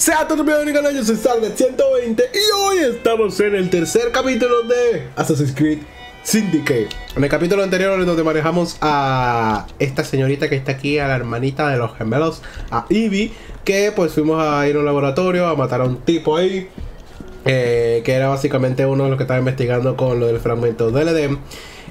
Sea todo bienvenido mi canal, yo soy Star de 120 y hoy estamos en el tercer capítulo de Assassin's Creed Syndicate. En el capítulo anterior donde manejamos a esta señorita que está aquí, a la hermanita de los gemelos, a Ivy, que pues fuimos a ir a un laboratorio a matar a un tipo ahí, eh, que era básicamente uno de los que estaba investigando con lo del fragmento del Edem.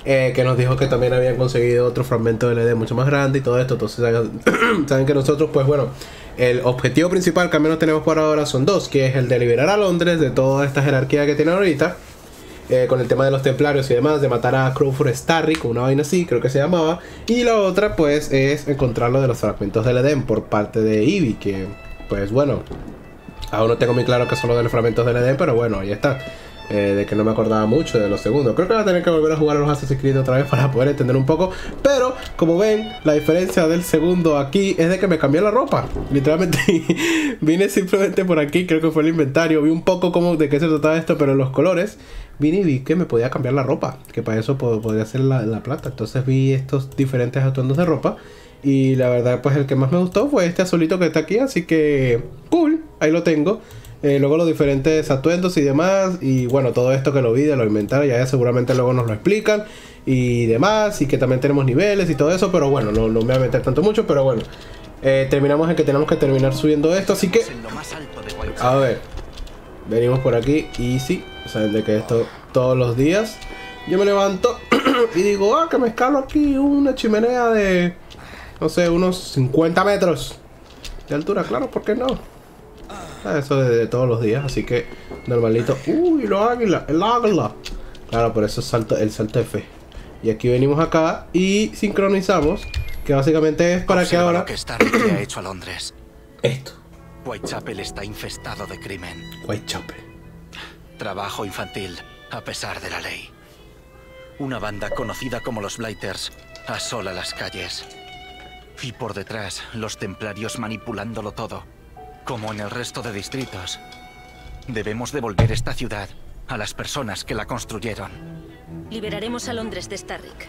Eh, que nos dijo que también habían conseguido otro fragmento del Edem mucho más grande y todo esto. Entonces saben que nosotros pues bueno el objetivo principal que al menos tenemos por ahora son dos, que es el de liberar a Londres de toda esta jerarquía que tiene ahorita, eh, con el tema de los templarios y demás, de matar a Crawford Starry, con una vaina así, creo que se llamaba, y la otra pues es encontrarlo de los fragmentos del Edén por parte de Ivy, que pues bueno, aún no tengo muy claro que son los de los fragmentos del Edén, pero bueno, ahí está. Eh, de que no me acordaba mucho de los segundos. Creo que voy a tener que volver a jugar a los Assassin's Creed otra vez para poder entender un poco. Pero, como ven, la diferencia del segundo aquí es de que me cambié la ropa. Literalmente vine simplemente por aquí, creo que fue el inventario. Vi un poco como de qué se trataba esto, pero los colores. Vine y vi que me podía cambiar la ropa. Que para eso podía hacer la, la plata. Entonces vi estos diferentes atuendos de ropa. Y la verdad, pues el que más me gustó fue este azulito que está aquí. Así que, cool, ahí lo tengo. Eh, luego los diferentes atuendos y demás. Y bueno, todo esto que lo vi de lo inventario, ya seguramente luego nos lo explican y demás. Y que también tenemos niveles y todo eso. Pero bueno, no, no me voy a meter tanto mucho. Pero bueno, eh, terminamos en que tenemos que terminar subiendo esto. Así que, a ver, venimos por aquí. Y sí, saben de que esto todos los días yo me levanto y digo, ah, que me escalo aquí una chimenea de, no sé, unos 50 metros de altura. Claro, ¿por qué no? Ah, eso de, todos los días, así que normalito. Uy, lo águila, el águila. Claro, por eso salto, el salto F. Y aquí venimos acá y sincronizamos, que básicamente es para que ahora... Lo que Starrick ha hecho a Londres. Esto. Whitechapel está infestado de crimen. Whitechapel. Trabajo infantil, a pesar de la ley. Una banda conocida como los Blighters asola las calles. Y por detrás, los templarios manipulándolo todo como en el resto de distritos. Debemos devolver esta ciudad a las personas que la construyeron. Liberaremos a Londres de Starrick.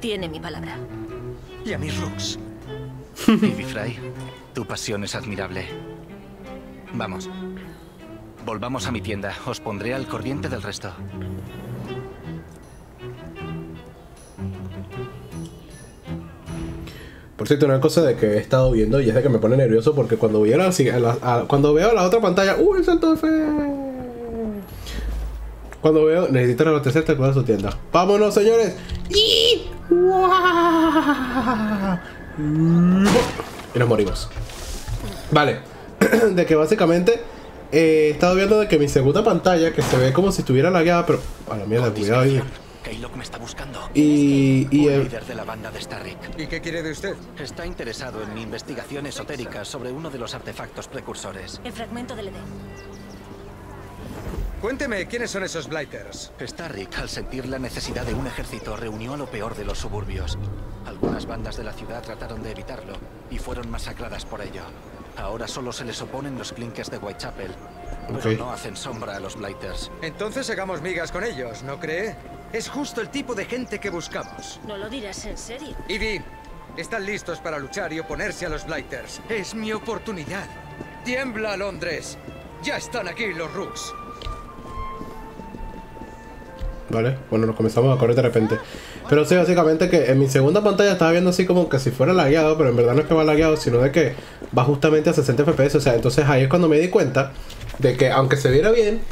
Tiene mi palabra. Y a mis Rooks. Phoebe Fry, tu pasión es admirable. Vamos. Volvamos a mi tienda. Os pondré al corriente del resto. Por cierto, una cosa de que he estado viendo y es de que me pone nervioso porque cuando veo la, cuando veo la otra pantalla, ¡uh, el salto de fe! Cuando veo, necesito abastecer te de su tienda. ¡Vámonos, señores! ¡Y! y nos morimos. Vale. de que básicamente eh, he estado viendo de que mi segunda pantalla, que se ve como si estuviera lagueada, pero... A la mierda, cuidado ahí. Keylock me está buscando. Y, y el líder de la banda de Starrick. ¿Y qué quiere de usted? Está interesado en mi investigación esotérica sobre uno de los artefactos precursores. El fragmento del Edén. Cuénteme, ¿quiénes son esos Blighters? Starrick, al sentir la necesidad de un ejército, reunió a lo peor de los suburbios. Algunas bandas de la ciudad trataron de evitarlo y fueron masacradas por ello. Ahora solo se les oponen los clinkers de Whitechapel, pero no hacen sombra a los Blighters. Entonces hagamos migas con ellos, ¿no cree? Es justo el tipo de gente que buscamos. No lo dirás en serio. Ivy, están listos para luchar y oponerse a los Blighters. Es mi oportunidad. ¡Tiembla, Londres! Ya están aquí los Rooks. Vale, bueno, nos comenzamos a correr de repente. Pero sí, básicamente que en mi segunda pantalla estaba viendo así como que si fuera lagueado, pero en verdad no es que va lagueado, sino de que va justamente a 60 FPS. O sea, entonces ahí es cuando me di cuenta de que aunque se viera bien,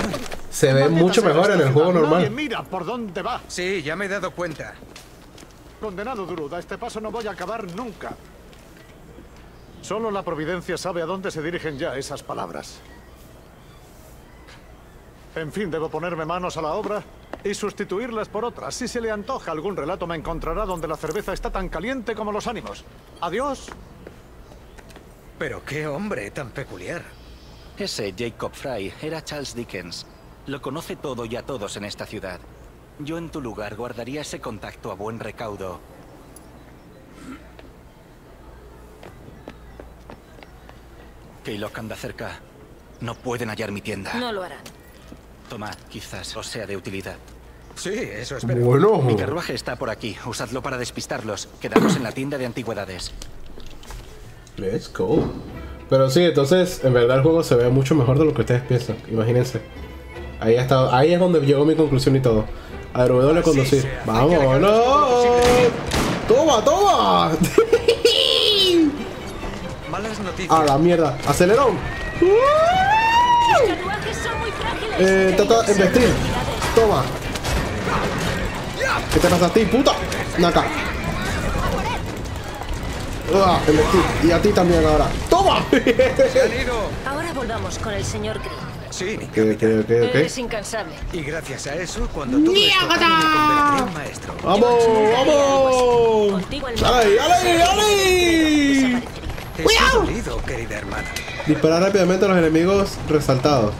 se ve mucho mejor en el juego normal. mira por dónde va. Sí, ya me he dado cuenta. Condenado Drud, a este paso no voy a acabar nunca. Solo la providencia sabe a dónde se dirigen ya esas palabras. En fin, debo ponerme manos a la obra y sustituirlas por otras. Si se le antoja algún relato, me encontrará donde la cerveza está tan caliente como los ánimos. Adiós. Pero qué hombre tan peculiar. Ese Jacob Fry era Charles Dickens. Lo conoce todo y a todos en esta ciudad. Yo en tu lugar guardaría ese contacto a buen recaudo. Keylock anda cerca. No pueden hallar mi tienda. No lo harán. Toma, quizás os sea de utilidad. Sí, eso espero. Bueno. Mi carruaje está por aquí. Usadlo para despistarlos. Quedamos en la tienda de antigüedades. Let's go. Pero sí, entonces, en verdad el juego se ve mucho mejor de lo que ustedes piensan. Imagínense. Ahí, está, ahí es donde llegó mi conclusión y todo. A ver, W conducir. sea. ¡Vámonos! ¡Toma, toma! Malas noticias. ¡A la mierda! ¡Acelerón! Eh, trata investir. autoridades. Toma. ¿Qué te pasa a ti, puta? Naka. Ah, investir. Y a ti también ahora. ¡Toma! Ahora volvamos con el señor Green. Sí, Ok, ok, ok, ok. Es incansable. y gracias a eso, cuando todo esto me en maestro. ¡Vamos! ¡Vamos! Contigo el ¡Dale, dale, dale! Dolido, querida hermana. Disparar rápidamente a los enemigos resaltados.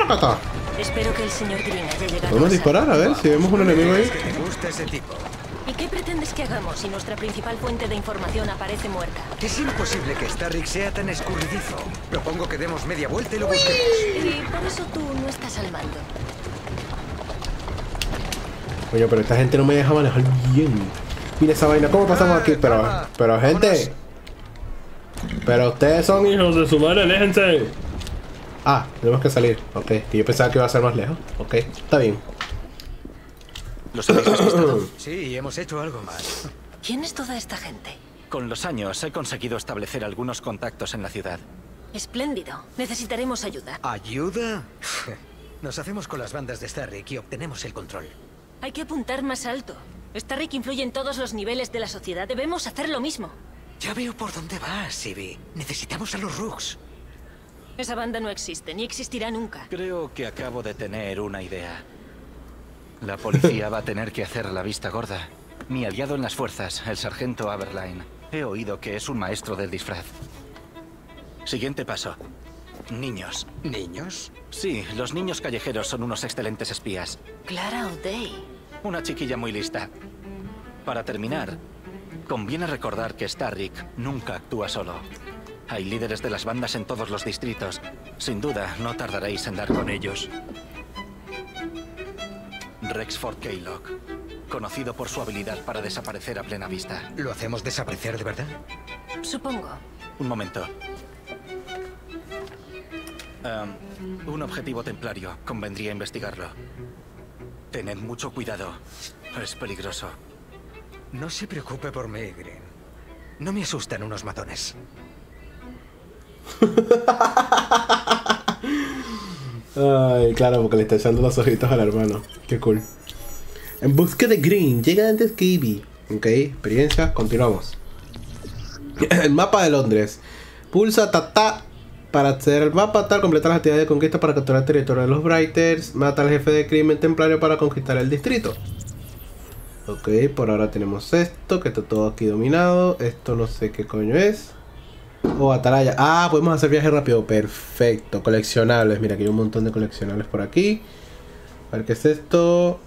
¡Rácata! Espero que el señor Green haya llegado. Podemos a disparar, a ver si vemos un enemigo ahí. Es que te gusta ese tipo. Salvo. ¿Y qué pretendes que hagamos si nuestra principal fuente de información aparece muerta? Es imposible que Starrick sea tan escurridizo. Propongo que demos media vuelta y lo busquemos. Y por eso tú no estás al mando. Coño, pero esta gente no me deja manejar bien. Mira esa vaina, ¿cómo pasamos aquí? Pero, pero gente. Pero ustedes son hijos de su madre, déjense. Ah, tenemos que salir. Ok, que yo pensaba que iba a ser más lejos. Ok, está bien. ¿Los habéis despistado? Sí, hemos hecho algo más. ¿Quién es toda esta gente? Con los años he conseguido establecer algunos contactos en la ciudad. Espléndido. Necesitaremos ayuda. ¿Ayuda? Nos hacemos con las bandas de Starrick y obtenemos el control. Hay que apuntar más alto. Starrick influye en todos los niveles de la sociedad. Debemos hacer lo mismo. Ya veo por dónde vas, Sibi. Necesitamos a los Rooks. Esa banda no existe, ni existirá nunca. Creo que acabo de tener una idea. La policía va a tener que hacer la vista gorda. Mi aliado en las fuerzas, el sargento Aberline, he oído que es un maestro del disfraz. Siguiente paso. Niños. ¿Niños? Sí, los niños callejeros son unos excelentes espías. Clara O'Day. Una chiquilla muy lista. Para terminar, conviene recordar que Starrick nunca actúa solo. Hay líderes de las bandas en todos los distritos. Sin duda, no tardaréis en dar con ellos. Rexford Keylock, conocido por su habilidad para desaparecer a plena vista. ¿Lo hacemos desaparecer de verdad? Supongo. Un momento. Em, un objetivo templario. Convendría investigarlo. Tened mucho cuidado. Es peligroso. No se preocupe por mí, Green. No me asustan unos matones. Ay, claro, porque le está echando los ojitos al hermano. Qué cool. En busca de Green, llega antes que Ivy. Ok, experiencia, continuamos. El mapa de Londres. Pulsa tata para acceder al mapa, tal, completar las actividades de conquista para capturar el territorio de los Brighters. Mata al jefe de crimen templario para conquistar el distrito. Ok, por ahora tenemos esto, que está todo aquí dominado. Esto no sé qué coño es. Oh, Atalaya. Ah, podemos hacer viaje rápido. Perfecto. Coleccionables. Mira, aquí hay un montón de coleccionables por aquí. A ver qué es esto.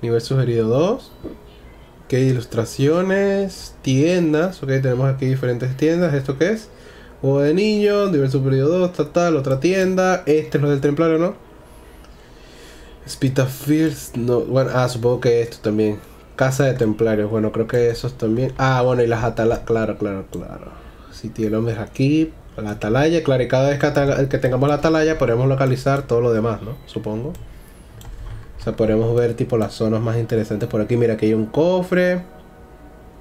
Nivel sugerido 2. Ok, ilustraciones. Tiendas. Ok, tenemos aquí diferentes tiendas. ¿Esto qué es? Juego de niños. Nivel superior 2. Tal, tal. Otra tienda. Este es lo del templario, ¿no? Spitafields. No. Bueno, ah, supongo que esto también. Casa de templarios. Bueno, creo que esos también. Ah, bueno, y las atalayas. Claro, claro, claro. Sitio del hombre es aquí. La atalaya, claro, y cada vez que, que tengamos la atalaya podremos localizar todo lo demás, ¿no? Supongo. O sea, podremos ver tipo las zonas más interesantes por aquí. Mira, aquí hay un cofre.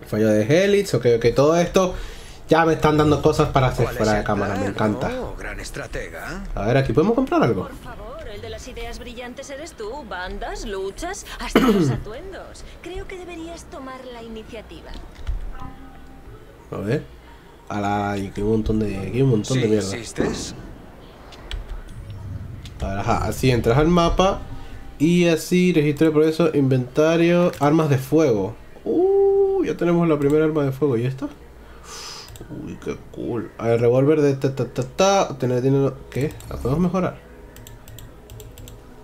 Fallo de Helix, ok, ok. Todo esto ya me están dando cosas para hacer ¿Cuál es fuera de cámara, me encanta. Oh, gran estratega. A ver, aquí podemos comprar algo. Por favor, el de las ideas brillantes eres tú. Bandas, luchas, hasta los atuendos. Creo que deberías tomar la iniciativa. A ver. Ala, aquí hay un montón de, aquí hay un montón ¿Sí de mierda. A ver, ajá, así entras al mapa y así registro de progreso, inventario, armas de fuego. Uh, ya tenemos la primera arma de fuego. ¿Y esta? Uy, qué cool. A ver, revólver de ta ta ta ta. Tener dinero. ¿Qué? ¿La podemos mejorar?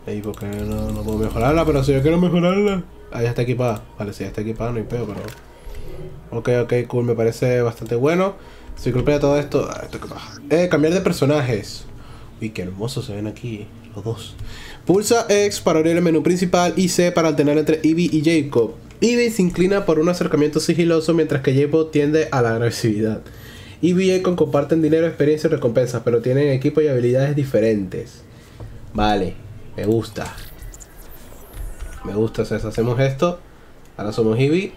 Ey, porque no, no puedo mejorarla, pero si yo quiero mejorarla. Ah, ya está equipada. Vale, si ya está equipada, no hay peo, pero. Ok, ok, cool, me parece bastante bueno. Si todo esto. ah, esto que baja. Eh, cambiar de personajes. Uy, qué hermosos se ven aquí los dos. Pulsa X para abrir el menú principal y C para alternar entre Eevee y Jacob. Eevee se inclina por un acercamiento sigiloso mientras que Jacob tiende a la agresividad. Ivy y Jacob comparten dinero, experiencia y recompensas, pero tienen equipo y habilidades diferentes. Vale, me gusta. Me gusta, o sea, hacemos esto. Ahora somos Ivy.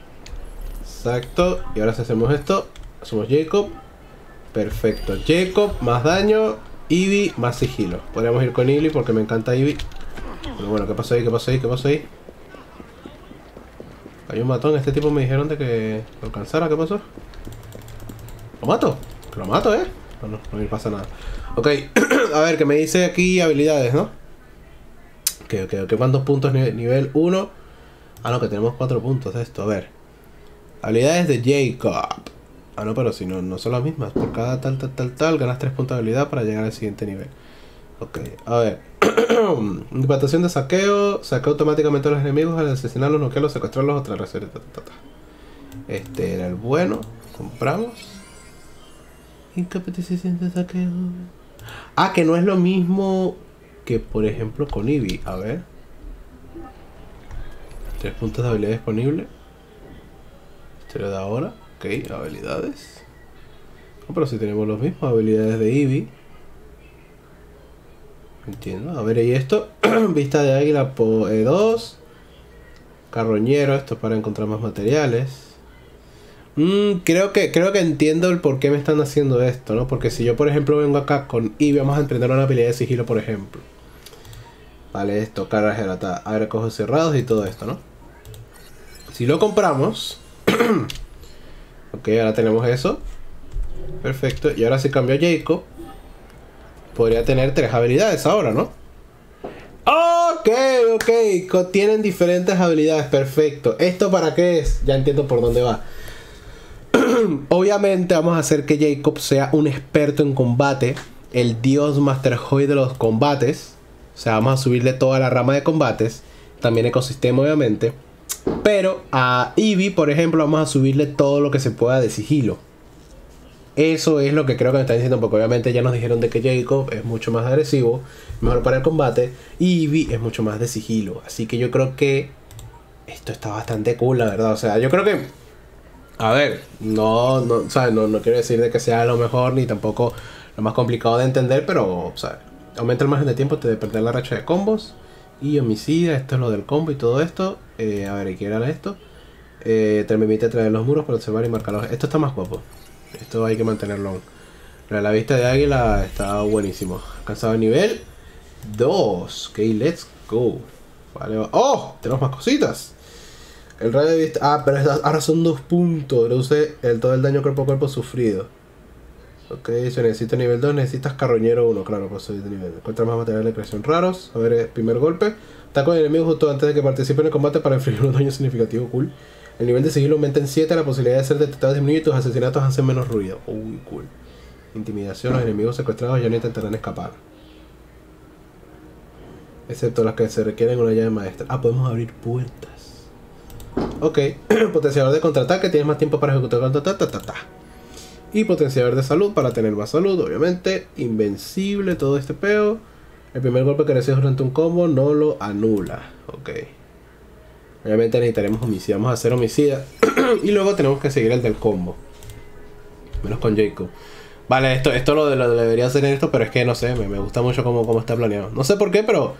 Exacto. Y ahora si hacemos esto, somos Jacob. Perfecto. Jacob, más daño. Ivy, más sigilo. Podríamos ir con Ivy porque me encanta Ivy. Pero bueno, ¿qué pasó ahí? ¿Qué pasó ahí? ¿Qué pasó ahí? Hay un matón. Este tipo me dijeron de que lo alcanzara. ¿Qué pasó? Lo mato. Lo mato, ¿eh? No, no, no me pasa nada. Ok, a ver, que me dice aquí habilidades, ¿no? Que, que, que cuántos puntos nivel, nivel 1. Ah, no, que tenemos 4 puntos de esto. A ver. Habilidades de Jacob. Ah, no, pero si no, no son las mismas. Por cada tal, tal, tal, tal, ganas 3 puntos de habilidad para llegar al siguiente nivel. Ok, a ver. Implantación de saqueo. Saqueo automáticamente a los enemigos al asesinarlos, noquearlos, secuestrarlos o traerlos. Este era el bueno. Compramos. Incapacitación de saqueo. Ah, que no es lo mismo que por ejemplo con Eevee. A ver. Tres puntos de habilidad disponible. Lo da ahora. Ok, habilidades. No, pero si tenemos los mismos habilidades de Eevee. Entiendo. A ver, y esto. Vista de águila por E2. Carroñero, esto para encontrar más materiales. Mm, creo que creo que entiendo el por qué me están haciendo esto, ¿no? Porque si yo, por ejemplo, vengo acá con y vamos a entrenar una habilidad de sigilo, por ejemplo. Vale, esto, de abre cojos cerrados y todo esto, ¿no? Si lo compramos. ok, ahora tenemos eso. Perfecto. Y ahora si cambio a Jacob. Podría tener tres habilidades ahora, ¿no? Ok, ok. Tienen diferentes habilidades. Perfecto. ¿Esto para qué es? Ya entiendo por dónde va. Obviamente vamos a hacer que Jacob sea un experto en combate, el dios Master Joy de los combates. O sea, vamos a subirle toda la rama de combates, también ecosistema obviamente. Pero a Eevee, por ejemplo, vamos a subirle todo lo que se pueda de sigilo. Eso es lo que creo que me están diciendo, porque obviamente ya nos dijeron de que Jacob es mucho más agresivo, mejor para el combate, y Eevee es mucho más de sigilo. Así que yo creo que esto está bastante cool, la verdad. O sea, yo creo que a ver, no, no, no, no quiero decir de que sea lo mejor ni tampoco lo más complicado de entender, pero, sea, aumenta el margen de tiempo de perder la racha de combos y homicida, esto es lo del combo y todo esto. Eh, a ver, ¿y qué era esto? Eh, te permite traer los muros para observar y marcarlos. Esto está más guapo. Esto hay que mantenerlo. la vista de águila está buenísimo. Alcanzado el nivel 2. Ok, let's go. Vale. ¡Oh! Tenemos más cositas. El radio de vista. Ah, pero ahora son dos puntos. Reduce el, todo el daño cuerpo a cuerpo sufrido. Ok, se necesita nivel 2, necesitas carroñero 1, claro, pues soy de nivel. Encuentra más materiales de creación raros. A ver, eh, primer golpe. Ataca al enemigo justo antes de que participe en el combate para infligir un daño significativo, cool. El nivel de sigilo aumenta en 7, la posibilidad de ser detectado disminuye y tus asesinatos hacen menos ruido. Uy, cool. Intimidación, los enemigos secuestrados ya no intentarán escapar. Excepto las que se requieren una llave maestra. Ah, podemos abrir puertas. Ok, potenciador de contraataque, tienes más tiempo para ejecutar ta, Y potenciador de salud para tener más salud, obviamente. Invencible, todo este peo. El primer golpe que recibes durante un combo no lo anula. Ok. Obviamente necesitaremos homicida. Vamos a hacer homicida. y luego tenemos que seguir el del combo. Menos con Jacob. Vale, esto, esto lo, lo, debería hacer en esto, pero es que no sé, me, gusta mucho cómo, cómo, está planeado. No sé por qué, pero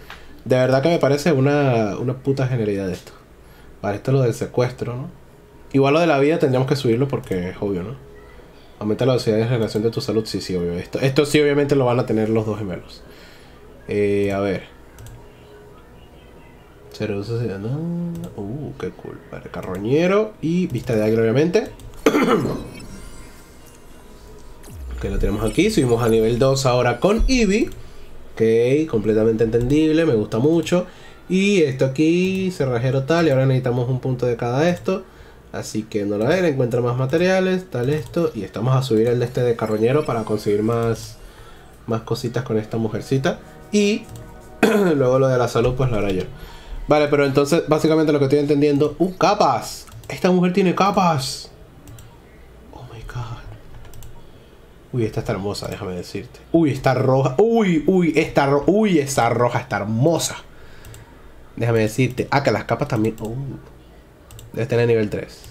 de verdad que me parece una, una puta genialidad esto. Vale, esto es lo del secuestro, ¿no? Igual lo de la vida tendríamos que subirlo porque es obvio, ¿no? Aumenta la velocidad de generación de tu salud, sí, sí, obvio. Esto, esto sí, obviamente lo van a tener los dos gemelos. Eh, a ver. Se reduce. Uh, qué cool. Vale, carroñero y vista de águila, obviamente. que lo tenemos aquí. Subimos a nivel 2 ahora con Eevee. Ok, completamente entendible, me gusta mucho. Y esto aquí, cerrajero tal, y ahora necesitamos un punto de cada esto. Así que no la ven, encuentra más materiales, tal esto. Y estamos a subir el de este de carroñero para conseguir más, más cositas con esta mujercita. Y luego lo de la salud, pues lo haré yo. Vale, pero entonces básicamente lo que estoy entendiendo... ¡Uh, capas! Esta mujer tiene capas. Oh my god. Uy, esta está hermosa, déjame decirte. Uy, está roja. Uy, uy, esta, uy, esa roja está hermosa. Déjame decirte. Ah, que las capas también. Uh, debes tener nivel 3.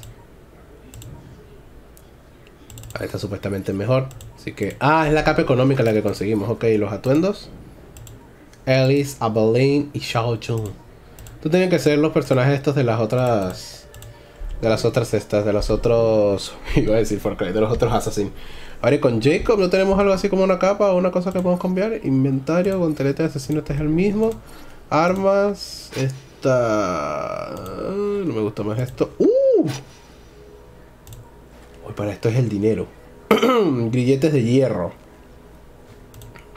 Esta supuestamente es mejor. Así que. Ah, es la capa económica la que conseguimos. Ok, los atuendos. Alice, Abeline y Shao Jun. Tú tienes que ser los personajes estos de las otras. De las otras estas, de los otros. Iba a decir Cry, de los otros Assassin. Ahora con Jacob no tenemos algo así como una capa o una cosa que podemos cambiar. Inventario, guantelete de asesino, este es el mismo. Armas. Esta. No me gusta más esto. ¡Uh! Uy, para esto es el dinero. Grilletes de hierro.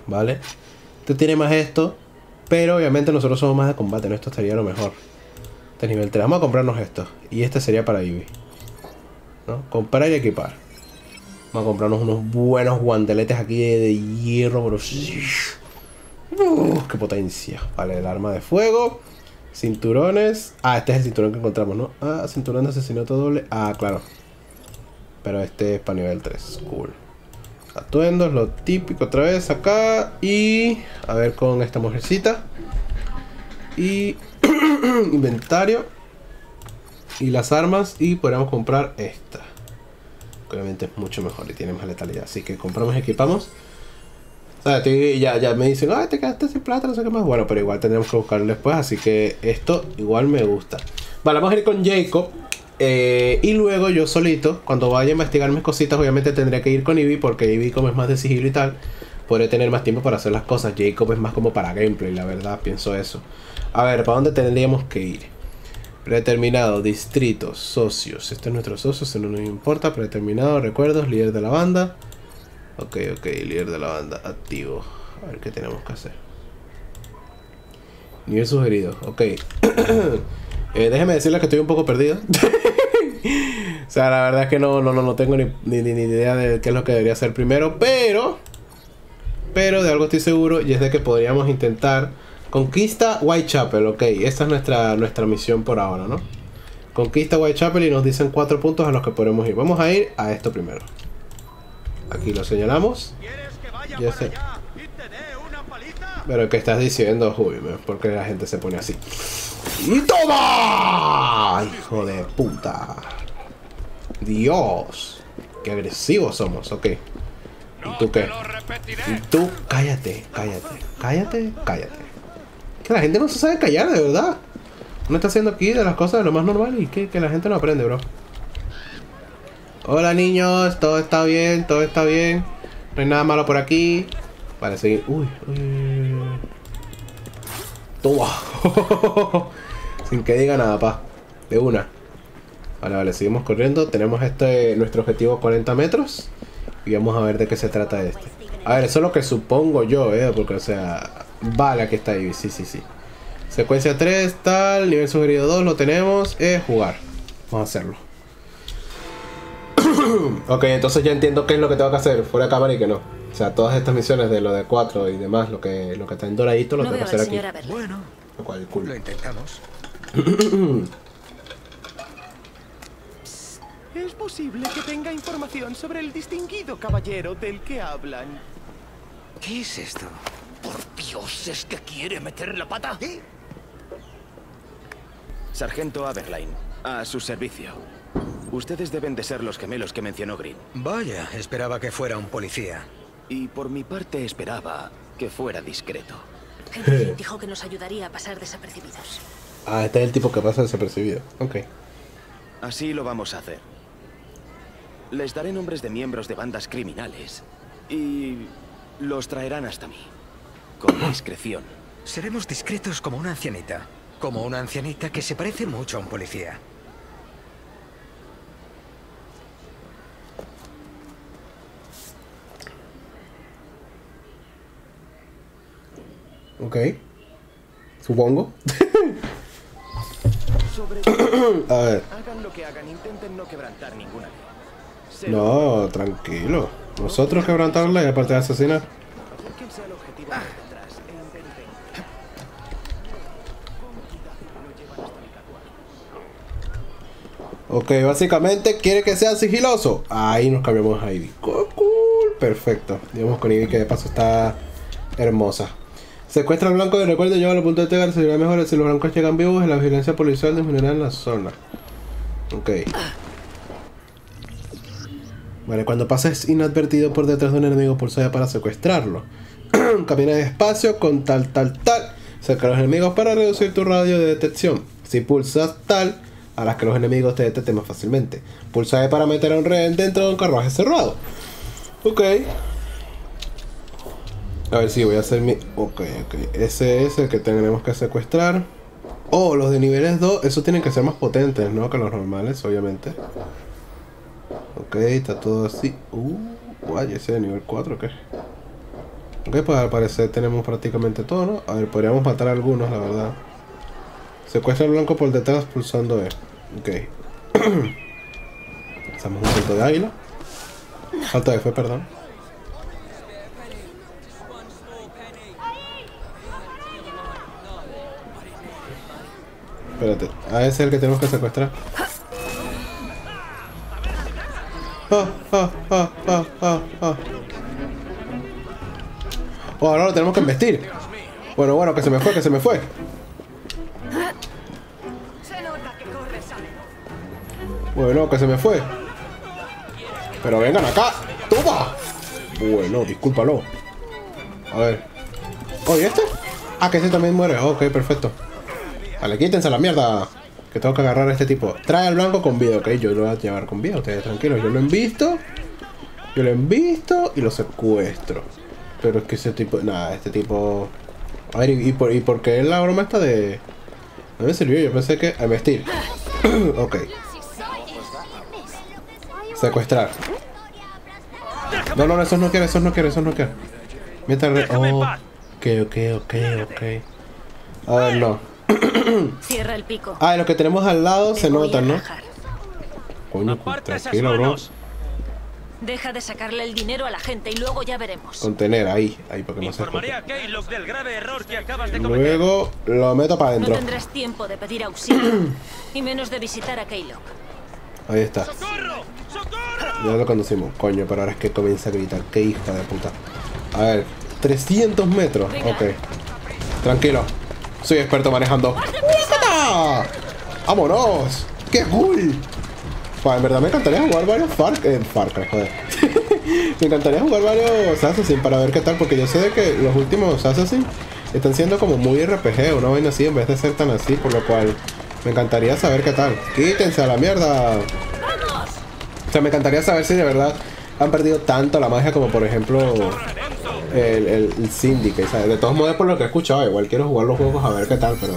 ¿Vale? Este tiene más esto. Pero obviamente nosotros somos más de combate. ¿no? Esto estaría lo mejor. Este es nivel 3. Vamos a comprarnos esto. Y este sería para Ivy. ¿No? Comprar y equipar. Vamos a comprarnos unos buenos guanteletes aquí de, hierro. Uh, ¡Qué potencia! Vale, el arma de fuego. Cinturones. Ah, este es el cinturón que encontramos, ¿no? Ah, cinturón de asesinato doble. Ah, claro. Pero este es para nivel 3. Cool. Atuendos, lo típico otra vez acá. Y a ver con esta mujercita. Y inventario. Y las armas. Y podríamos comprar esta. Obviamente es mucho mejor y tiene más letalidad. Así que compramos y equipamos. Estoy- ya, ya me dicen, ah, te quedaste sin plata, no sé qué más. Bueno, pero igual tendremos que buscarlo después. Así que esto igual me gusta. Vale, vamos a ir con Jacob. eh, y luego yo solito, cuando vaya a investigar mis cositas, obviamente tendré que ir con Ivy. Porque Ivy, como es más de sigilo y tal, podré tener más tiempo para hacer las cosas. Jacob es más como para gameplay, la verdad, pienso eso. A ver, ¿para dónde tendríamos que ir? Predeterminado, distritos, socios. Este es nuestro socio, eso no nos importa. Predeterminado, recuerdos, líder de la banda. Ok, ok, líder de la banda, activo. A ver qué tenemos que hacer. Nivel sugerido, ok. Eh, déjeme decirles que estoy un poco perdido. o sea, la verdad es que no, no, no, tengo ni, ni, ni- ni idea de qué es lo que debería hacer primero. Pero, pero de algo estoy seguro y es de que podríamos intentar. Conquista Whitechapel, ok. Esta es nuestra, nuestra misión por ahora, ¿no? Conquista Whitechapel y nos dicen cuatro puntos a los que podemos ir. Vamos a ir a esto primero. Aquí lo señalamos. Ya sé. Pero ¿qué estás diciendo, Uy, ¿Por qué la gente se pone así? ¡Y toma! ¡Hijo de puta! Dios. Qué agresivos somos, ok. ¿Y tú qué? Y tú, cállate, cállate, cállate, cállate. Que la gente no se sabe callar, de verdad. Uno está haciendo aquí de las cosas de lo más normal y que, que la gente no aprende, bro. Hola niños, todo está bien, todo está bien. No hay nada malo por aquí. Vale, seguir. Uy, uy. Toma. Sin que diga nada, pa. De una. Vale, vale, seguimos corriendo. Tenemos este nuestro objetivo 40 metros. Y vamos a ver de qué se trata este. A ver, eso es lo que supongo yo, eh. Porque, o sea. Vale, aquí está Ivy. Sí, sí, sí. Secuencia 3, tal. Nivel sugerido 2, lo tenemos. Eh, jugar. Vamos a hacerlo. ok, entonces ya entiendo qué es lo que tengo que hacer fuera de cámara y que no. O sea, todas estas misiones de lo de 4 y demás, lo que, lo que está en doradito, lo No tengo que hacer aquí. Bueno, Lo cual, lo cool. intentamos. Es posible que tenga información sobre el distinguido caballero del que hablan. ¿Qué es esto? Por Dios, ¿es que quiere meter la pata? Sargento Aberline, a su servicio. Ustedes deben de ser los gemelos que mencionó Green. Vaya, esperaba que fuera un policía. Y por mi parte esperaba que fuera discreto. Henry dijo que nos ayudaría a pasar desapercibidos. Ah, este es el tipo que pasa desapercibido. Ok. Así lo vamos a hacer. Les daré nombres de miembros de bandas criminales y los traerán hasta mí. Con discreción. Seremos discretos como una ancianita. Como una ancianita que se parece mucho a un policía. Ok. Supongo. Sobre A ver. hagan lo que hagan, intenten no quebrantar ninguna ley. Se- No, tranquilo. Nosotros quebrantarla y aparte de asesinar. Detrás e. Ok, básicamente quiere que sea sigiloso. Ahí nos cambiamos a Ivy. Cool, cool. Perfecto. Digamos con Ivy que de paso está hermosa. Secuestra al blanco de recuerdo y lleva al punto de Tegar. Sería mejor si los blancos llegan vivos en la vigilancia policial disminuirá en la zona. Ok. Vale, cuando pases inadvertido por detrás de un enemigo, pulsa para secuestrarlo. Camina despacio con tal, tal, tal. Cerca a los enemigos para reducir tu radio de detección. Si pulsas tal, harás que los enemigos te detecten más fácilmente. Pulsa E para meter a un rehén dentro de un carruaje cerrado. Ok. A ver si voy a hacer mi... Ok, ok. Ese es el que tenemos que secuestrar. Oh, los de niveles 2, esos tienen que ser más potentes, ¿no? Que los normales, obviamente. Ok, está todo así. Uh, guay, ese de nivel 4, ¿qué? Ok, pues al parecer tenemos prácticamente todo, ¿no? A ver, podríamos matar a algunos, la verdad. Secuestra al blanco por detrás pulsando E. Ok. Hacemos un salto de águila. De F, perdón. Espérate, a ese es el que tenemos que secuestrar. Ah, ah, ah, ah, ah, ah. Oh, ahora lo tenemos que investir. Bueno, bueno, que se me fue, que se me fue. Bueno, que se me fue. Pero vengan acá. ¡Toma! Bueno, discúlpalo. A ver. Oye, este? Ah, que ese también muere. Ok, perfecto. Vale, quítense la mierda. Que tengo que agarrar a este tipo. Trae al blanco con vida, ok. Yo lo voy a llevar con vida, ustedes tranquilos. Yo lo he visto. Yo lo he visto y lo secuestro. Pero es que ese tipo. Nada, este tipo. A ver, ¿y, por, ¿y por qué la broma está de.? No me sirvió, yo pensé que. A vestir. ok. Secuestrar. No, no, esos no quiero, esos no quiero, esos no quiero. Mientras. Oh, ok, ok, ok, ok. A ver, no. Cierra el pico. Ah, los que tenemos al lado Te se notan, ¿no? Coño, tranquilo, bro. Deja de sacarle el dinero a la gente y luego ya veremos. Contener, ahí, ahí, porque no se del grave error que acabas de cometer. Luego lo meto para No adentro. tendrás tiempo de pedir auxilio, y menos de visitar a Keylog. Ahí está. ¡Socorro! ¡Socorro! Ya lo conducimos. Coño, pero ahora es que comienza a gritar. Qué hija de puta. A ver, 300 metros. Venga. Ok. Tranquilo. Soy experto manejando. ¡Uah! ¡Vámonos! ¡Qué cool! Pues en verdad me encantaría jugar varios Far, eh, Far Cry, joder. me encantaría jugar varios Assassin para ver qué tal, porque yo sé de que los últimos Assassin están siendo como muy RPG, una vaina así, en vez de ser tan así, por lo cual me encantaría saber qué tal. ¡Quítense a la mierda! O sea, me encantaría saber si de verdad han perdido tanto la magia como por ejemplo el, el, Syndicate. De todos modos, por lo que he escuchado, igual quiero jugar los juegos a ver qué tal, pero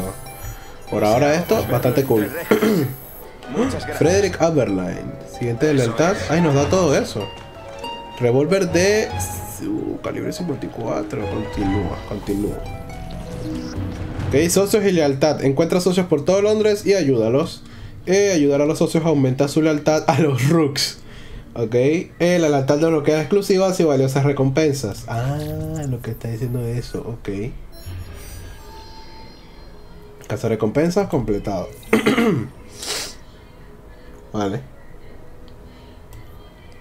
por ahora esto, bastante cool. Frederick Aberline, siguiente de lealtad. Ay, nos da todo eso. Revólver de uh, calibre 54. Continúa, continúa. Ok, socios y lealtad. Encuentra socios por todo Londres y ayúdalos. Eh, ayudar a los socios aumenta su lealtad a los Rooks. Ok, eh, la lealtad desbloquea exclusivas y valiosas recompensas. Ah, lo que está diciendo eso, ok. Casa recompensas completado. vale.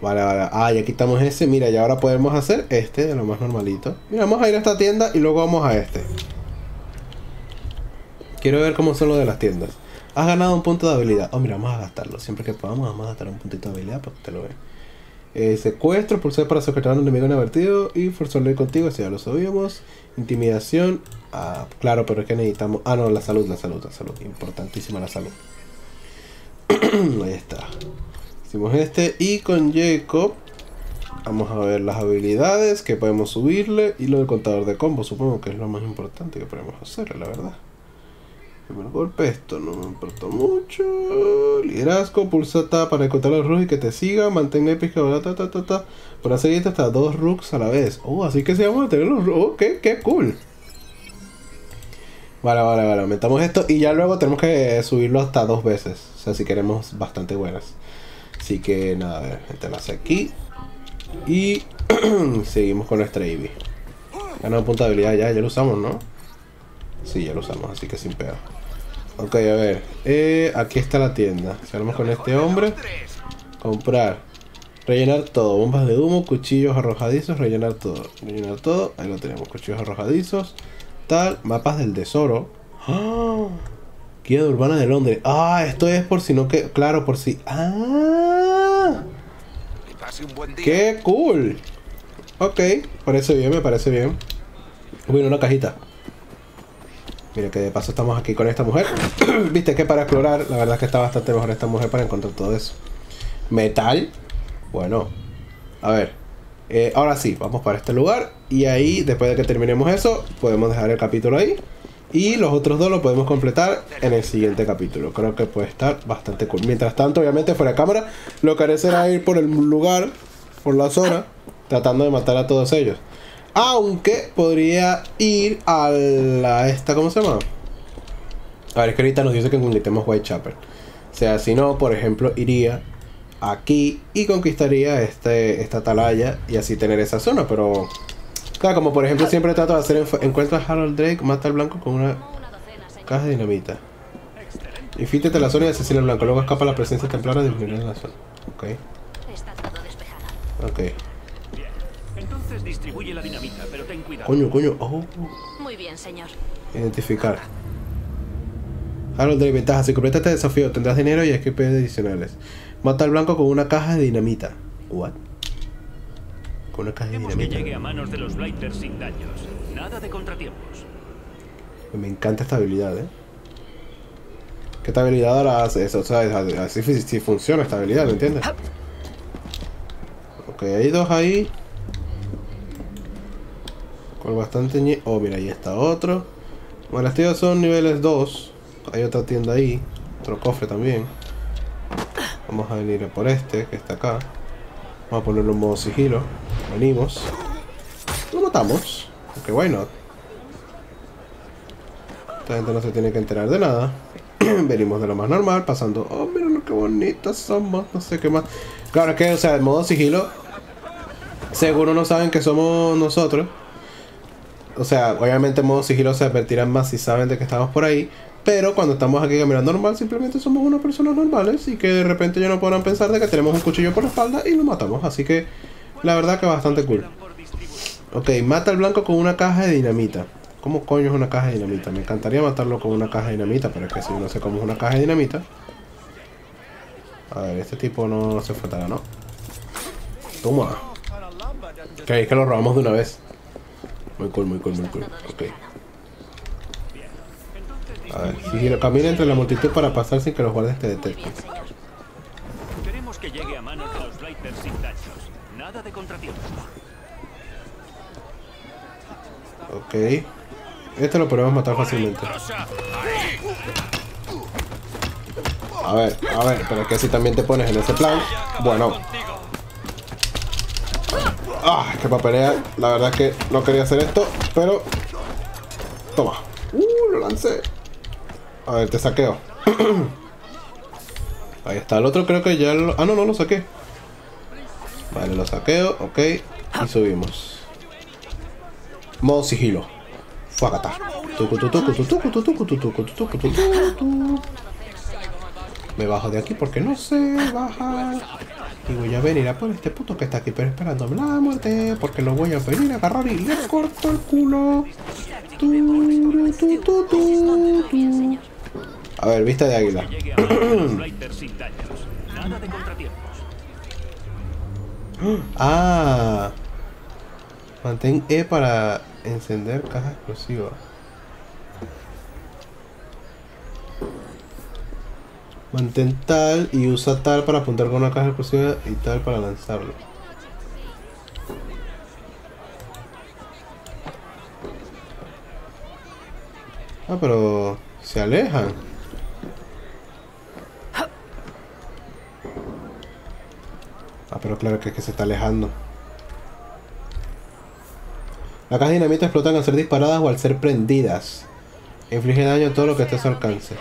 Vale, vale. Ah, ya quitamos ese. Mira, y ahora podemos hacer este, de lo más normalito. Mira, vamos a ir a esta tienda y luego vamos a este. Quiero ver cómo son los de las tiendas. Has ganado un punto de habilidad. Oh, mira, vamos a gastarlo. Siempre que podamos, vamos a gastar un puntito de habilidad para que te lo vean. Eh, secuestro, pulsar para secuestrar a un enemigo inadvertido y forzarlo contigo, eso ya lo sabíamos. Intimidación, ah, claro, pero es que necesitamos. Ah, no, la salud, la salud, la salud. Importantísima la salud. Ahí está. Hicimos este y con Jacob. Vamos a ver las habilidades que podemos subirle y lo del contador de combos, supongo que es lo más importante que podemos hacerle, la verdad. Primer golpe, esto no me importa mucho. Liderazgo, pulsa tab para encontrar los rooks y que te siga. Mantenga épica, ta, ta, ta, ta. Para seguir hasta dos rooks a la vez. Oh, así que se vamos a tener los rooks. Oh, qué, cool. Vale, vale, vale. Aumentamos esto y ya luego tenemos que subirlo hasta dos veces. O sea, si queremos bastante buenas. Así que nada, a ver, meterlas aquí. Y seguimos con nuestra Eevee. Ganamos punto de habilidad ya, ya lo usamos, ¿no? Sí, ya lo usamos, así que sin pedo. Ok, a ver. Eh, aquí está la tienda. Salimos con este hombre. Comprar. Rellenar todo. Bombas de humo, cuchillos arrojadizos, rellenar todo. Rellenar todo. Ahí lo tenemos. Cuchillos arrojadizos. Tal. Mapas del tesoro. ¡Ah! Guía urbana de Londres. Ah, esto es por si no que. Claro, por si. Ah. ¡Qué cool! Ok, parece bien, me parece bien. Bueno, una cajita. Mira que de paso estamos aquí con esta mujer. Viste que para explorar, la verdad es que está bastante mejor esta mujer para encontrar todo eso. Metal. Bueno. A ver. Eh, ahora sí, vamos para este lugar. Y ahí, después de que terminemos eso, podemos dejar el capítulo ahí. Y los otros dos lo podemos completar en el siguiente capítulo. Creo que puede estar bastante cool. Mientras tanto, obviamente, fuera de cámara, lo que haré será ir por el lugar, por la zona, tratando de matar a todos ellos. Aunque podría ir a la esta, ¿cómo se llama? A ver, es que ahorita nos dice que conquistemos Whitechapel. O sea, si no, por ejemplo, iría aquí y conquistaría este, esta atalaya y así tener esa zona. Pero, claro, como por ejemplo siempre trato de hacer encuentro a Harold Drake, mata al blanco con una caja de dinamita. Infíltrate la zona y asesina al blanco. Luego escapa la presencia templar a disminuir la zona. Ok, ok. Entonces distribuye la dinamita, pero ten cuidado. Coño, coño. Oh, Muy bien, señor. identificar. Harold Drake, ventaja. Si completas este desafío, tendrás dinero y XP adicionales. Mata al blanco con una caja de dinamita. What? Con una caja de Queremos que llegue a dinamita. manos de los Blighters sin daños. Nada de contratiempos. Me encanta esta habilidad, eh. ¿Qué esta habilidad ahora hace eso? O sea, así sí, sí funciona esta habilidad, ¿me entiendes? Ok, hay dos ahí. Con bastante ñe... Oh, mira, ahí está otro. Bueno, tías son niveles 2. Hay otra tienda ahí. Otro cofre también. Vamos a venir a por este, que está acá. Vamos a ponerlo en modo sigilo. Venimos. Lo matamos. Ok, why not? Esta gente no se tiene que enterar de nada. Venimos de lo más normal, pasando. Oh, mira lo que bonitos somos. No sé qué más. Claro, que, o sea, en modo sigilo. Seguro no saben que somos nosotros. O sea, obviamente en modo sigilo se advertirán más si saben de que estamos por ahí. Pero cuando estamos aquí caminando normal, simplemente somos unas personas normales. Y que de repente ya no podrán pensar de que tenemos un cuchillo por la espalda y lo matamos. Así que, la verdad que bastante cool. Ok, mata al blanco con una caja de dinamita. ¿Cómo coño es una caja de dinamita? Me encantaría matarlo con una caja de dinamita, pero es que si no sé cómo es una caja de dinamita. A ver, este tipo no se faltará, ¿no? Toma. Es que lo robamos de una vez. Muy cool, muy cool, muy cool. Ok. A ver, sigilo. Camina entre la multitud para pasar sin que los guardias te detecten. Queremos que llegue a manos de los Blighters sin daños. Nada de contratiempos. Ok. Este lo podemos matar fácilmente. A ver, a ver, pero es que si también te pones en ese plan, bueno. Ah, qué papelea. La verdad es que no quería hacer esto, pero. Toma. Uh, lo lancé. A ver, te saqueo. Ahí está el otro, creo que ya lo. Ah, no, no lo saqué. Vale, lo saqueo, ok. Y subimos. Modo sigilo. Fuagata. Me bajo de aquí porque no sé bajar. Y voy a venir a por este puto que está aquí pero esperándome la muerte. Porque lo voy a venir a agarrar y le corto el culo. Tu, tu, tu. A ver, vista de águila. Ah. Mantén E para encender caja explosiva. Mantén tal y usa tal para apuntar con una caja explosiva y tal para lanzarlo. Ah, pero se alejan. Ah, pero claro que es que se está alejando. Las cajas de dinamita explotan al ser disparadas o al ser prendidas. Inflige daño a todo lo que esté a su alcance.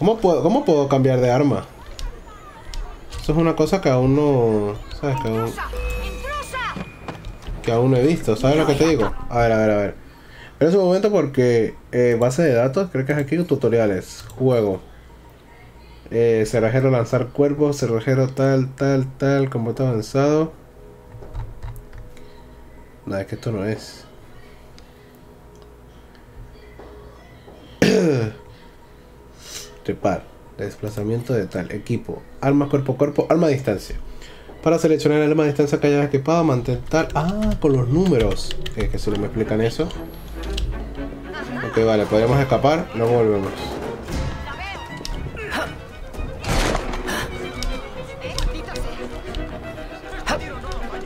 ¿Cómo puedo, ¿Cómo puedo cambiar de arma? Eso es una cosa que aún no... ¿Sabes? Que aún, que no he visto. ¿Sabes lo que te digo? A ver, a ver, a ver. En un momento porque eh, base de datos, creo que es aquí tutoriales. Juego. Eh, cerrajero lanzar cuerpos, cerrajero tal, tal, tal, combate avanzado. Nada, es que esto no es. Trepar. Desplazamiento de tal. Equipo. Armas cuerpo a cuerpo. Arma a distancia. Para seleccionar el arma a distancia que hayas equipado, mantén tal. Ah, con los números. Es que si no me explican eso. Ok, vale, podemos escapar, luego volvemos.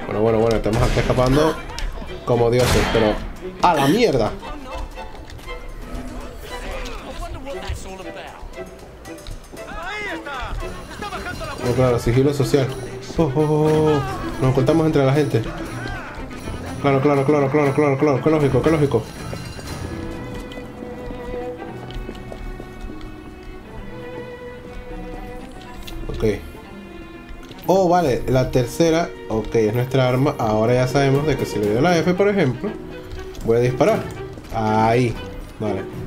Bueno, bueno, bueno, estamos aquí escapando como dioses, pero... ¡A la mierda! No, claro, sigilo social. Oh, oh, oh, oh. Nos ocultamos entre la gente. Claro, claro, claro, claro, claro, claro. Qué lógico, qué lógico. Ok. Oh, vale, la tercera, ok, es nuestra arma. Ahora ya sabemos de que si le doy la F, por ejemplo, voy a disparar. Ahí, vale.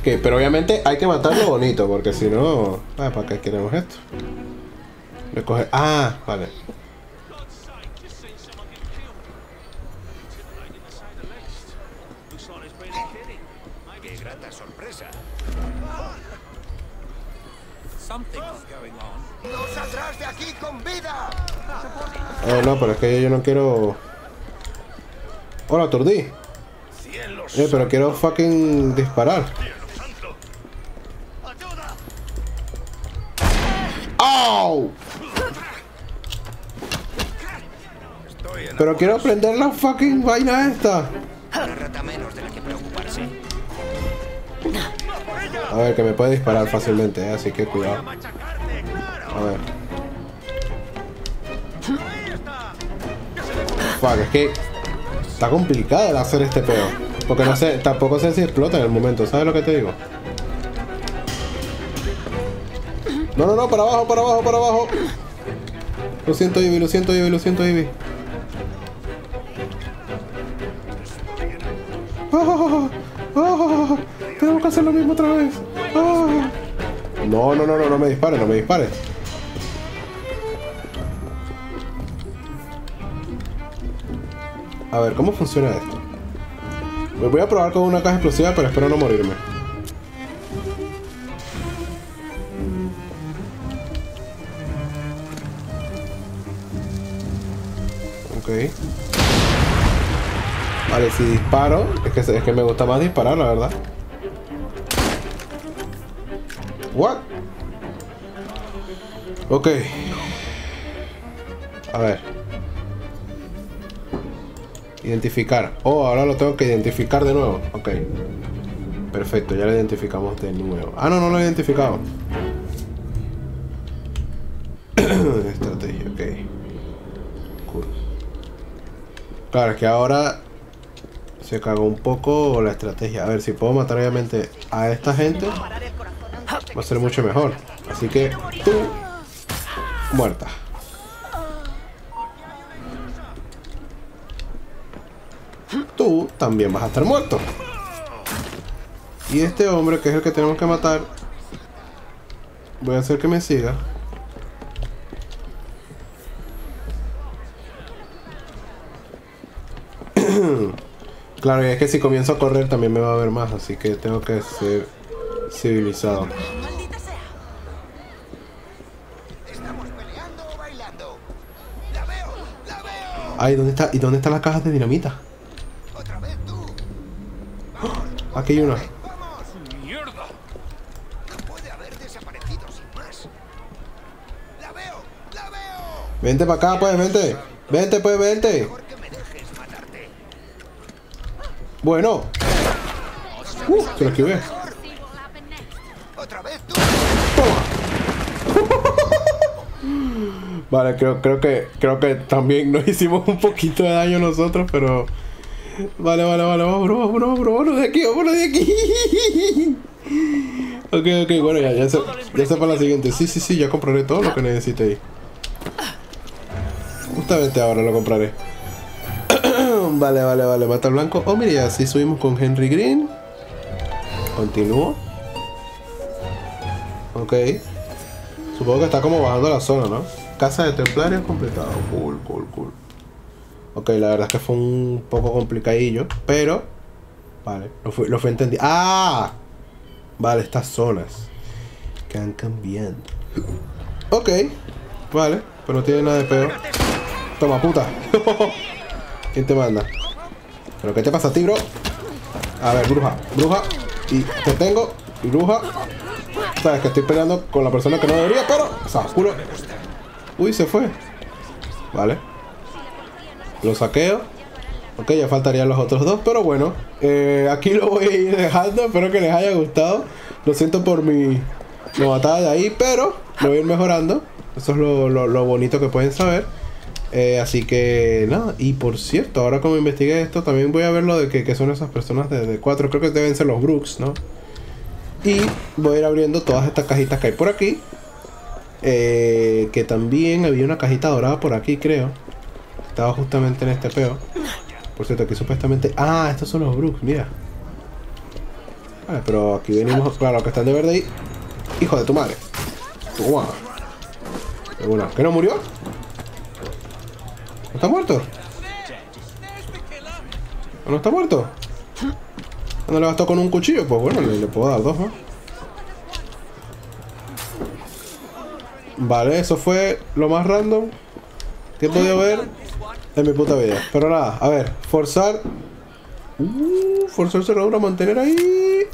Ok, pero obviamente hay que matarlo bonito, porque si no, ah, ¿para qué queremos esto? Ah, vale. Oh, no, pero es que yo no quiero. Hola, aturdí. Eh, pero quiero fucking disparar. Pero quiero prender la fucking vaina esta. A ver, que me puede disparar fácilmente, eh, así que cuidado. A ver. Fuck, es que está complicado el hacer este peo. Porque no sé, tampoco sé si explota en el momento, ¿sabes lo que te digo? No, no, no, para abajo, para abajo, para abajo. Lo siento, Ivy, lo siento, Ivy, lo siento, Ivy. Ah, ah, tenemos que hacer lo mismo otra vez. Ah. No, no, no, no, no me dispares, no me dispares. A ver, ¿cómo funciona esto? Me voy a probar con una caja explosiva, pero espero no morirme. Si disparo, es que, es que me gusta más disparar, la verdad. What? Ok. A ver. Identificar. Oh, ahora lo tengo que identificar de nuevo. Ok. Perfecto, ya lo identificamos de nuevo. Ah, no, no lo he identificado. Estrategia, ok. Cool. Claro, es que ahora se cagó un poco la estrategia. A ver, si puedo matar obviamente a esta gente, va a ser mucho mejor. Así que tú, muerta. Tú también vas a estar muerto. Y este hombre, que es el que tenemos que matar, voy a hacer que me siga. Claro, y es que si comienzo a correr también me va a ver más, así que tengo que ser civilizado. Ay, ¿dónde está? ¿Y dónde están las cajas de dinamita? ¡Ah! Aquí hay una. ¡Mierda! Vente para acá, pues, vente. Vente, pues, vente. Bueno. Uh, se lo esquivé. Vale, creo, creo que creo que también nos hicimos un poquito de daño nosotros, pero vale, vale, vale, vámonos, vámonos, vámonos, vámonos de aquí, vámonos de aquí. ok, ok, bueno, ya, ya ya sé para la siguiente. Sí, sí, sí, ya compraré todo lo que necesite. Justamente ahora lo compraré. Vale, vale, vale, mata al blanco. Oh, mira, ya así subimos con Henry Green. Continúo. Ok. Supongo que está como bajando la zona, ¿no? Casa de templarios completado. Cool, cool, cool. Ok, la verdad es que fue un poco complicadillo, pero... Vale, lo fue, lo fue entendido. ¡Ah! Vale, estas zonas que han cambiando. Ok, vale, Pues no tiene nada de peor. Toma, puta. ¿Quién te manda? ¿Pero qué te pasa a ti, bro? A ver, bruja, bruja. Y te tengo. Bruja. Sabes que estoy peleando con la persona que no debería, pero. O sea. Uy, se fue. Vale. Lo saqueo. Ok, ya faltarían los otros dos, pero bueno. eh, aquí lo voy a ir dejando. Espero que les haya gustado. Lo siento por mi novatada de ahí, pero lo voy a ir mejorando. Eso es lo bonito que pueden saber. Eh, así que nada, y por cierto, ahora como investigué esto, también voy a ver lo de que, son esas personas de, de cuatro. Creo que deben ser los Brooks, ¿no? Y voy a ir abriendo todas estas cajitas que hay por aquí. Eh, que también había una cajita dorada por aquí, creo. Estaba justamente en este peo. Por cierto, aquí supuestamente. Ah, estos son los Brooks, mira. Vale, pero aquí venimos. Claro, que están de verde ahí. Hijo de tu madre. De una. ¿Que no murió? ¿No está muerto? ¿No está muerto? ¿No le bastó con un cuchillo? Pues bueno, le, puedo dar dos más. Vale, eso fue lo más random que he podido ver en mi puta vida. Pero nada, a ver, forzar. Uh, forzar cerradura, mantener ahí.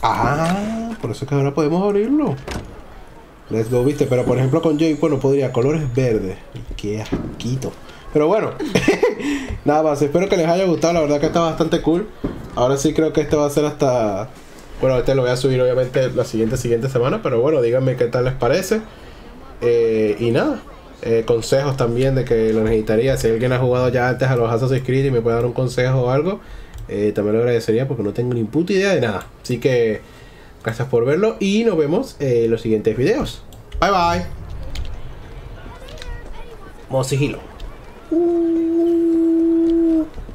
Ah, por eso es que ahora podemos abrirlo. Let's go, viste. Pero por ejemplo con Jay, bueno, podría colores verdes. Qué asquito. Pero bueno, nada más. Espero que les haya gustado. La verdad que está bastante cool. Ahora sí creo que este va a ser hasta. Bueno, este lo voy a subir obviamente la siguiente siguiente semana. Pero bueno, díganme qué tal les parece. Eh, y nada. eh, consejos también de que lo necesitaría. Si alguien ha jugado ya antes a los Assassin's Creed y me puede dar un consejo o algo, eh, también lo agradecería porque no tengo ni puta idea de nada. Así que gracias por verlo y nos vemos en los siguientes videos. Bye bye. Modo sigilo.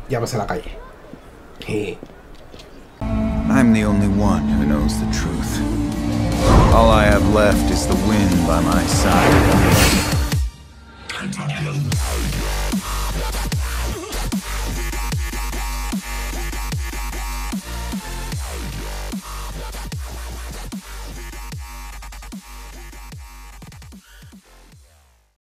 Llámese a la calle. I'm the only one who knows the truth. All I have left is the wind by my side.